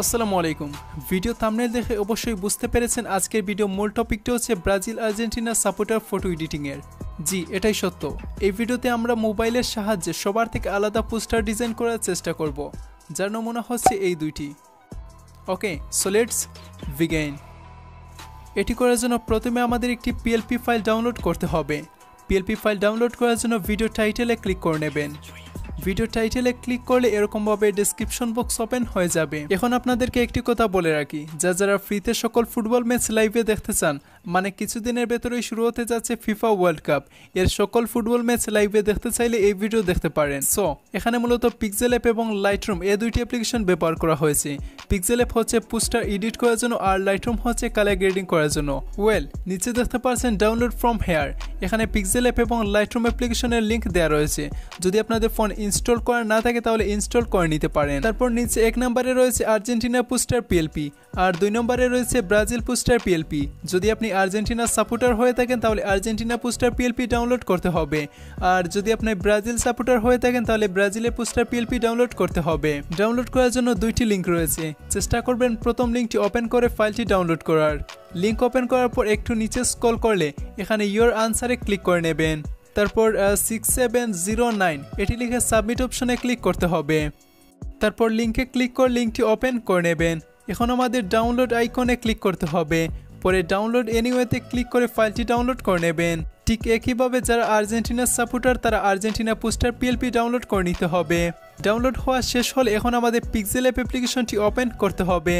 আসসালামু আলাইকুম। Video thumbnail দেখে অবশ্যই বুঝতে পেরেছেন আজকের ভিডিও মূল টপিকটা হচ্ছে ব্রাজিল আর্জেন্টিনা সাপোর্টার ফটো এডিটিংয়ের জি, এটাই সত্য। এই ভিডিওতে আমরা মোবাইলের সাহায্যে সবার থেকে আলাদা পোস্টার ডিজাইন করার চেষ্টা করব, যার নমুনা হচ্ছে এই দুইটি। ওকে সো লেটস এটি করার জন্য প্রথমে আমাদের একটি পিএলপি ফাইল ডাউনলোড করতে হবে। পিএলপি ফাইল ডাউনলোড করার জন্য ভিডিও টাইটেলে ক্লিক করে নেবেন। ভিডিও টাইটেলে ক্লিক করলে এরকমভাবে ডিসক্রিপশন বক্স ওপেন হয়ে যাবে। এখন আপনাদেরকে একটি কথা বলে রাখি। যা যারা ফ্রিতে সকল ফুটবল ম্যাচ লাইভে দেখতে চান মানে কিছুদিনের ভেতরেই শুরু হতে যাচ্ছে ফিফা ওয়ার্ল্ড কাপ এর সকল ফুটবল ম্যাচ লাইভে দেখতে চাইলে এই ভিডিও দেখতে পারেন। সো এখানে মূলত পিক্সেল অ্যাপ এবং লাইটরুম এই দুইটি অ্যাপ্লিকেশন ব্যবহার করা হয়েছে। পিক্সেল অ্যাপ হচ্ছে পোস্টার এডিট করার জন্য আর লাইটরুম হচ্ছে কালার গ্রেডিং করার জন্য। ওয়েল নিচে দেখতে পাচ্ছেন ডাউনলোড ফ্রম হেয়ার এখানে পিক্সেল অ্যাপ এবং লাইটরুম অ্যাপ্লিকেশনের লিঙ্ক দেওয়া রয়েছে। যদি আপনাদের ফোন ইনস্টল করা না থাকে তাহলে ইনস্টল করে নিতে পারেন। তারপর নিচে এক নম্বরে রয়েছে আর্জেন্টিনা পোস্টার পিএলপি আর দুই নম্বরে রয়েছে ব্রাজিল পোস্টার পিএলপি যদি আপনি আর্জেন্টিনার সাপোর্টার হয়ে থাকেন, তাহলে আর্জেন্টিনা পোস্টার পিএলপি ডাউনলোড করতে হবে। আর যদি আপনি ব্রাজিল সাপোর্টার হয়ে থাকেন, তাহলে ব্রাজিলের পোস্টার পিএলপি ডাউনলোড করতে হবে। ডাউনলোড করার জন্য দুইটি লিঙ্ক রয়েছে। চেষ্টা করবেন প্রথম লিঙ্কটি ওপেন করে ফাইলটি ডাউনলোড করার। লিঙ্ক ওপেন করার পর একটু নিচে স্ক্রল করলে এখানে ইয়োর আনসারে ক্লিক করে নেবেন। তারপর সিক্স সেভেন জিরো নাইন এটি লিখে সাবমিট অপশনে ক্লিক করতে হবে। তারপর লিঙ্কে ক্লিক করে লিঙ্কটি ওপেন করে নেবেন। এখন আমাদের ডাউনলোড আইকনে ক্লিক করতে হবে। পরে ডাউনলোড এনিওয়েতে ক্লিক করে ফাইলটি ডাউনলোড করে নেবেন। ঠিক একইভাবে যারা আর্জেন্টিনার সাপোর্টার তারা আর্জেন্টিনা পোস্টার পিএলপি ডাউনলোড করে নিতে হবে। ডাউনলোড হওয়া শেষ হলে এখন আমাদের পিক্সেল অ্যাপ অ্যাপ্লিকেশনটি ওপেন করতে হবে।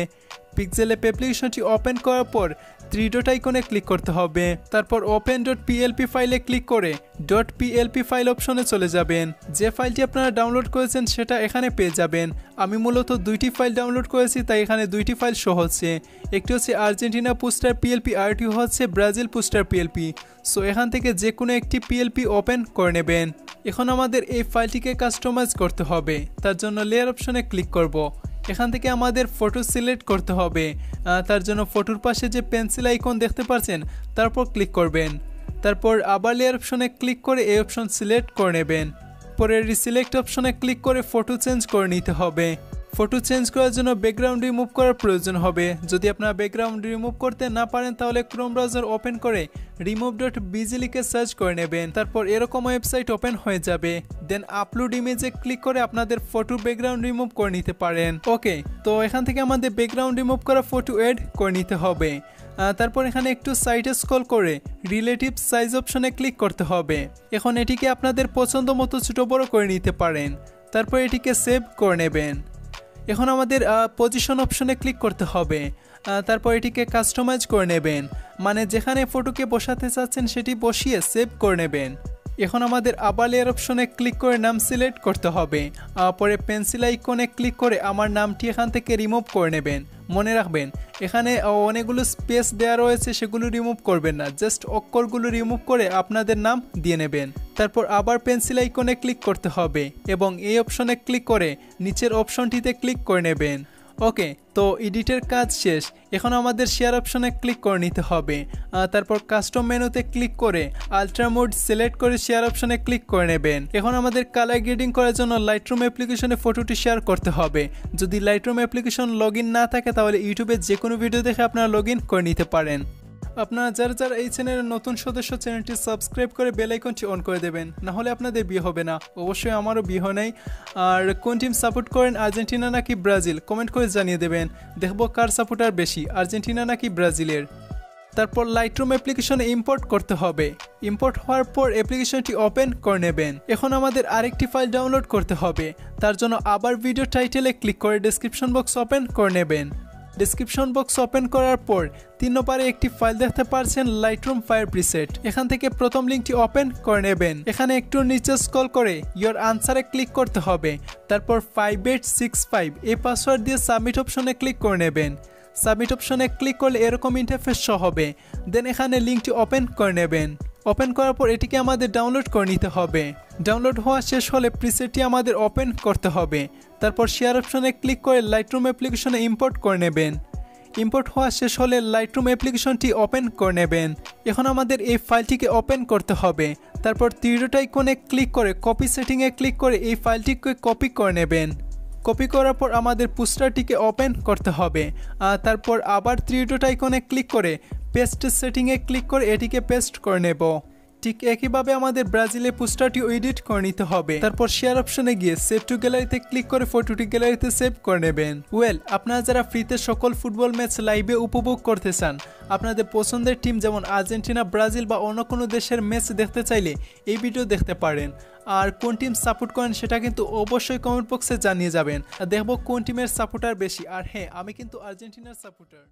পিক্সেল অ্যাপ অ্যাপ্লিকেশনটি ওপেন করার পর থ্রি ডট আইকনে ক্লিক করতে হবে। তারপর ওপেন ডট পিএলপি ফাইলে ক্লিক করে ডট পিএলপি ফাইল অপশনে চলে যাবেন। যে ফাইলটি আপনারা ডাউনলোড করেছেন সেটা এখানে পেয়ে যাবেন। আমি মূলত দুইটি ফাইল ডাউনলোড করেছি, তাই এখানে দুইটি ফাইল শো হচ্ছে। একটি হচ্ছে আর্জেন্টিনা পোস্টার পিএলপি আরটি হচ্ছে ব্রাজিল পোস্টার পিএলপি সো এখান থেকে যে কোনো একটি পিএলপি ওপেন করে নেবেন। এখন আমাদের এই ফাইলটিকে কাস্টমাইজ করতে হবে। তার জন্য লেয়ার অপশনে ক্লিক করব। এখান থেকে আমাদের ফটো সিলেক্ট করতে হবে। তার জন্য ফটোর পাশে যে পেন্সিল আইকন দেখতে পাচ্ছেন তারপর ক্লিক করবেন। তারপর আবার লেয়ার অপশনে ক্লিক করে এই অপশন সিলেক্ট করে নেবেন। পরে রিসিলেক্ট অপশনে ক্লিক করে ফটো চেঞ্জ করে নিতে হবে। ফটো চেঞ্জ করার জন্য ব্যাকগ্রাউন্ড রিমুভ করার প্রয়োজন হবে। যদি আপনারা ব্যাকগ্রাউন্ড রিমুভ করতে না পারেন, তাহলে ক্রোম ব্রাউজার ওপেন করে রিমুভ ডট বিজি লিখে সার্চ করে নেবেন। তারপর এরকম ওয়েবসাইট ওপেন হয়ে যাবে। দেন আপলোড ইমেজে ক্লিক করে আপনাদের ফটো ব্যাকগ্রাউন্ড রিমুভ করে নিতে পারেন। ওকে তো এখান থেকে আমাদের ব্যাকগ্রাউন্ড রিমুভ করা ফটো এড করে নিতে হবে। তারপর এখানে একটু সাইডে স্কল করে রিলেটিভ সাইজ অপশনে ক্লিক করতে হবে। এখন এটিকে আপনাদের পছন্দ মতো ছোটো বড়ো করে নিতে পারেন। তারপর এটিকে সেভ করে নেবেন। এখন আমাদের পজিশন অপশনে ক্লিক করতে হবে। তারপর এটিকে কাস্টমাইজ করে নেবেন। মানে যেখানে ফটোকে বসাতে চাচ্ছেন সেটি বসিয়ে সেভ করে নেবেন। এখন আমাদের আবার লেয়ার অপশনে ক্লিক করে নাম সিলেক্ট করতে হবে। পরে পেন্সিল আইকনে ক্লিক করে আমার নামটি এখান থেকে রিমুভ করে নেবেন। মনে রাখবেন, এখানে অনেকগুলো স্পেস দেওয়া রয়েছে, সেগুলো রিমুভ করবেন না। জাস্ট অক্ষরগুলো রিমুভ করে আপনাদের নাম দিয়ে নেবেন। তারপর আবার পেন্সিল আইকনে ক্লিক করতে হবে এবং এই অপশনে ক্লিক করে নিচের অপশনটিতে ক্লিক করে নেবেন। ওকে তো এডিটের কাজ শেষ। এখন আমাদের শেয়ার অপশনে ক্লিক করে নিতে হবে। তারপর কাস্টম মেনুতে ক্লিক করে আলট্রা মোড সিলেক্ট করে শেয়ার অপশনে ক্লিক করে নেবেন। এখন আমাদের কালার গ্রেডিং করার জন্য লাইটরুম অ্যাপ্লিকেশনে ফটোটি শেয়ার করতে হবে। যদি লাইটরুম অ্যাপ্লিকেশন লগ না থাকে, তাহলে ইউটিউবে যে কোনো ভিডিও দেখে আপনারা লগ করে নিতে পারেন। আপনারা যারা যারা এই চ্যানেলের নতুন সদস্য, চ্যানেলটি সাবস্ক্রাইব করে বেল আইকনটি অন করে দেবেন। না হলে আপনাদের বিয়ে হবে না। অবশ্যই আমারও বিয়ে হয় নাই। আর কোন টিম সাপোর্ট করেন? আর্জেন্টিনা নাকি ব্রাজিল? কমেন্ট করে জানিয়ে দেবেন। দেখব কার সাপোর্টার বেশি, আর্জেন্টিনা নাকি ব্রাজিলের। তারপর লাইটরুম অ্যাপ্লিকেশনে ইম্পোর্ট করতে হবে। ইম্পোর্ট হওয়ার পর অ্যাপ্লিকেশনটি ওপেন করে নেবেন। এখন আমাদের আরেকটি ফাইল ডাউনলোড করতে হবে। তার জন্য আবার ভিডিও টাইটেলে ক্লিক করে ডিসক্রিপশন বক্স ওপেন করে নেবেন। ডিসক্রিপশন বক্স ওপেন করার পর তিন নম্বরে একটি ফাইল দেখতে পাচ্ছেন লাইটরুম ফায়ার প্রিসেট এখান থেকে প্রথম লিঙ্কটি ওপেন করে নেবেন। এখানে একটু নিচে স্কল করে ইয়োর আনসারে ক্লিক করতে হবে। তারপর ফাইভ এইট সিক্স ফাইভ এই পাসওয়ার্ড দিয়ে সাবমিট অপশনে ক্লিক করে নেবেন। সাবমিট অপশনে ক্লিক করলে এরকম ইন্টারফেস শো হবে। দেন এখানে লিঙ্কটি ওপেন করে নেবেন। ওপেন করার পর এটিকে আমাদের ডাউনলোড করে নিতে হবে। ডাউনলোড হওয়া শেষ হলে প্রিসেটটি আমাদের ওপেন করতে হবে। তারপর শেয়ার অপশনে ক্লিক করে লাইটরুম অ্যাপ্লিকেশনে ইম্পোর্ট করে নেবেন। ইম্পোর্ট হওয়া শেষ হলে লাইটরুম অ্যাপ্লিকেশনটি ওপেন করে নেবেন। এখন আমাদের এই ফাইলটিকে ওপেন করতে হবে। তারপর তীরটা আইকনে ক্লিক করে কপি সেটিংয়ে ক্লিক করে এই ফাইলটিকে কপি করে নেবেন। কপি করার পর আমাদের পোস্টারটিকে ওপেন করতে হবে। তারপর আবার থ্রি ডট আইকনে ক্লিক করে পেস্ট সেটিংয়ে ক্লিক করে এটিকে পেস্ট করে নেব। ঠিক একইভাবে আমাদের ব্রাজিলের পোস্টারটি এডিট করে নিতে হবে। তারপর শেয়ার অপশনে গিয়ে সেভ টু গ্যালারিতে ক্লিক করে ফটোটি গ্যালারিতে সেভ করে নেবেন। ওয়েল, আপনারা যারা ফ্রিতে সকল ফুটবল ম্যাচ লাইভে উপভোগ করতে চান, আপনাদের পছন্দের টিম যেমন আর্জেন্টিনা, ব্রাজিল বা অন্য কোনো দেশের ম্যাচ দেখতে চাইলে এই ভিডিও দেখতে পারেন। আর কোন টিম সাপোর্ট করেন সেটা কিন্তু অবশ্যই কমেন্ট বক্সে জানিয়ে যাবেন। দেখব কোন টিমের সাপোর্টার বেশি। আর হ্যাঁ আমি কিন্তু আর্জেন্টিনার সাপোর্টার।